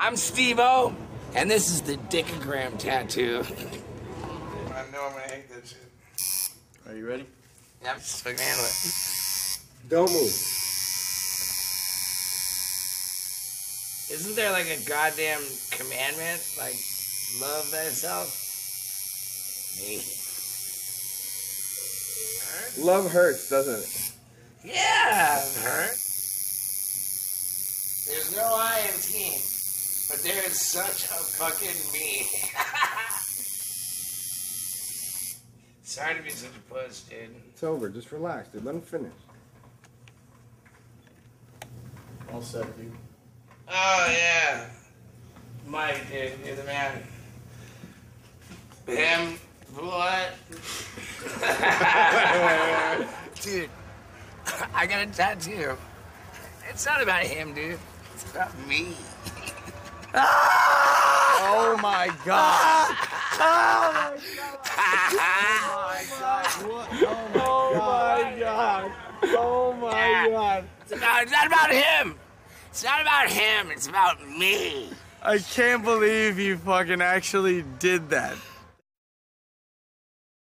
I'm Steve-O, and this is the Dickogram tattoo. I know I'm gonna hate that shit. Are you ready? Yeah, I'm just fucking handle it. Don't move. Isn't there like a goddamn commandment? Like, love thyself? Me. Love hurts, doesn't it? Yeah, it hurt. There's no I in team, but there is such a fucking me. Sorry to be such a puss, dude. It's over. Just relax, dude. Let him finish. All set, dude. Oh yeah, Mike, dude, you're the man. Him, what? dude, I got a tattoo. It's not about him, dude. It's about me. Oh my god! Oh my god. Oh my Yeah. god. It's, about, it's not about him. It's not about him. It's about me. I can't believe you fucking actually did that.